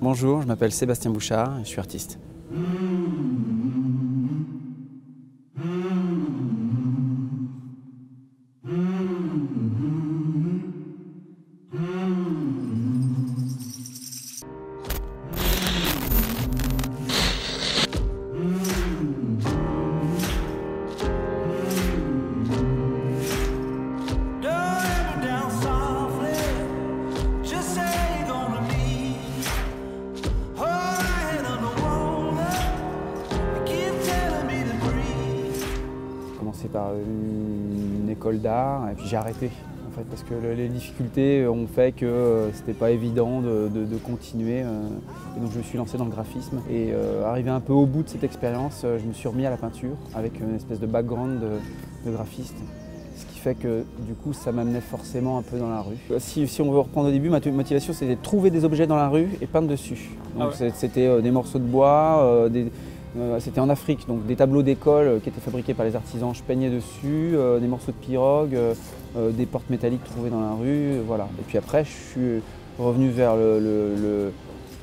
Bonjour, je m'appelle Sébastien Bouchard et je suis artiste. Commencé par une école d'art et puis j'ai arrêté en fait parce que les difficultés ont fait que euh, c'était pas évident de, continuer euh, et donc je me suis lancé dans le graphisme et euh, arrivé un peu au bout de cette expérience je me suis remis à la peinture avec une espèce de background de, graphiste ce qui fait que du coup ça m'amenait forcément un peu dans la rue. Si, on veut reprendre au début, ma motivation c'était de trouver des objets dans la rue et peindre dessus. Ah c'était des morceaux de bois, des, c'était en Afrique, donc des tableaux d'école euh, qui étaient fabriqués par les artisans, je peignais dessus, euh, des morceaux de pirogue, des portes métalliques trouvées dans la rue, voilà. Et puis après, je suis revenu vers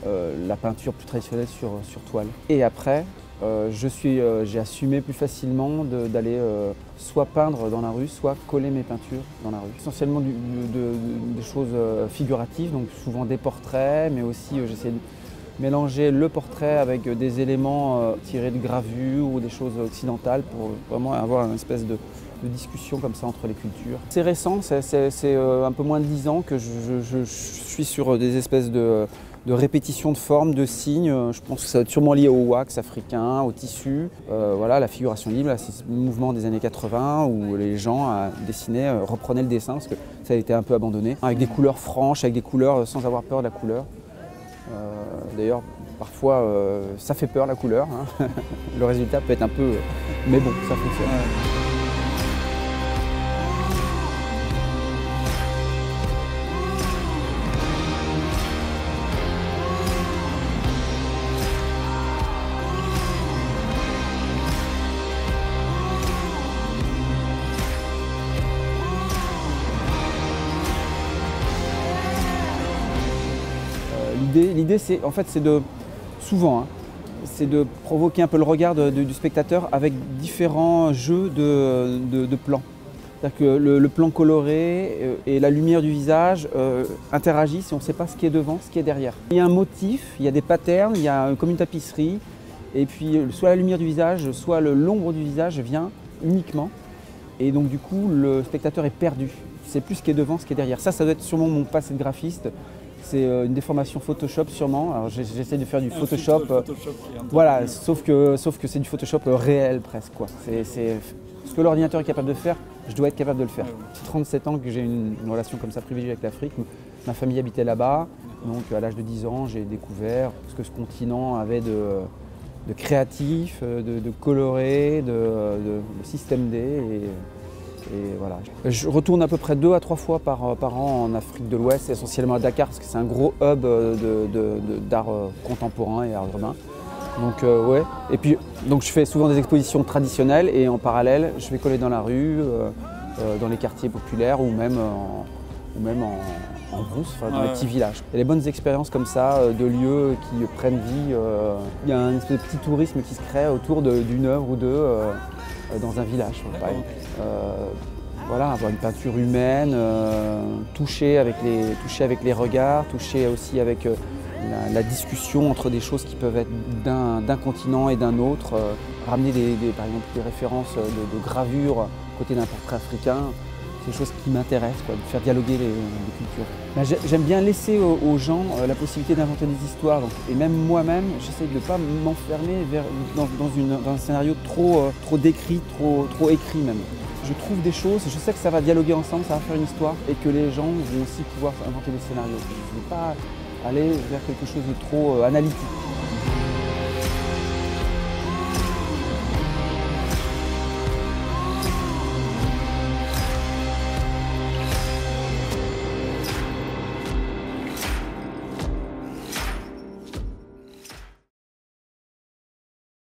la peinture plus traditionnelle sur, toile. Et après, j'ai assumé plus facilement d'aller soit peindre dans la rue, soit coller mes peintures dans la rue. Essentiellement des choses figuratives, donc souvent des portraits, mais aussi j'essaie mélanger le portrait avec des éléments euh, tirés de gravures ou des choses occidentales pour vraiment avoir une espèce de, discussion comme ça entre les cultures. C'est récent, c'est euh, un peu moins de 10 ans que je, suis sur des espèces de, répétitions de formes, de signes. Je pense que ça va être sûrement lié au wax africain, au tissu. Euh, voilà, la figuration libre, c'est le mouvement des années 80 où les gens à dessiner reprenaient le dessin parce que ça a été un peu abandonné, avec des couleurs franches, avec des couleurs sans avoir peur de la couleur. Euh, d'ailleurs, parfois, euh, ça fait peur la couleur. Hein. Le résultat peut être un peu... Mais bon, ça fonctionne. L'idée, c'est en fait, c'est de souvent, hein, c'est de provoquer un peu le regard du spectateur avec différents jeux de, plans. C'est-à-dire que le, plan coloré euh, et la lumière du visage euh, interagissent et on ne sait pas ce qui est devant, ce qui est derrière. Il y a un motif, il y a des patterns, il y a comme une tapisserie, et puis euh, soit la lumière du visage, soit l'ombre du visage vient uniquement. Et donc du coup, le spectateur est perdu. C'est plus ce qui est devant, ce qui est derrière. Ça, ça doit être sûrement mon passé de graphiste. C'est euh, une déformation Photoshop sûrement. Alors j'essaie de faire du Photoshop. Euh, voilà, sauf que, sauf que c'est du Photoshop euh, réel presque. Quoi. C'est, ce que l'ordinateur est capable de faire, je dois être capable de le faire. C'est 37 ans que j'ai une, relation comme ça privilégiée avec l'Afrique. Ma famille habitait là-bas. Donc à l'âge de 10 ans, j'ai découvert ce que ce continent avait de, de créatif, de, coloré, de, de, système D. Et, Je retourne à peu près deux à trois fois par, euh, par an en Afrique de l'Ouest, essentiellement à Dakar, parce que c'est un gros hub euh, d'art euh, contemporain et art urbain. Donc ouais. Et puis donc je fais souvent des expositions traditionnelles et en parallèle je vais coller dans la rue, dans les quartiers populaires ou même en, ou même en, brousse, dans les petits villages. Il y a des bonnes expériences comme ça, de lieux qui prennent vie. il y a un espèce de petit tourisme qui se crée autour d'une œuvre ou deux dans un village. Euh, voilà, avoir une peinture humaine, euh, toucher, avec les, toucher avec les regards, toucher aussi avec euh, la, discussion entre des choses qui peuvent être d'un continent et d'un autre, ramener des, par exemple des références de, de gravure côté d'un portrait africain, des choses qui m'intéressent, de faire dialoguer les, cultures. Ben, j'aime bien laisser aux, gens la possibilité d'inventer des histoires, et même moi-même, j'essaie de ne pas m'enfermer dans, un scénario trop, trop décrit, trop, trop écrit même je trouve des choses, je sais que ça va dialoguer ensemble, ça va faire une histoire et que les gens vont aussi pouvoir inventer des scénarios. Je ne veux pas aller vers quelque chose de trop euh, analytique.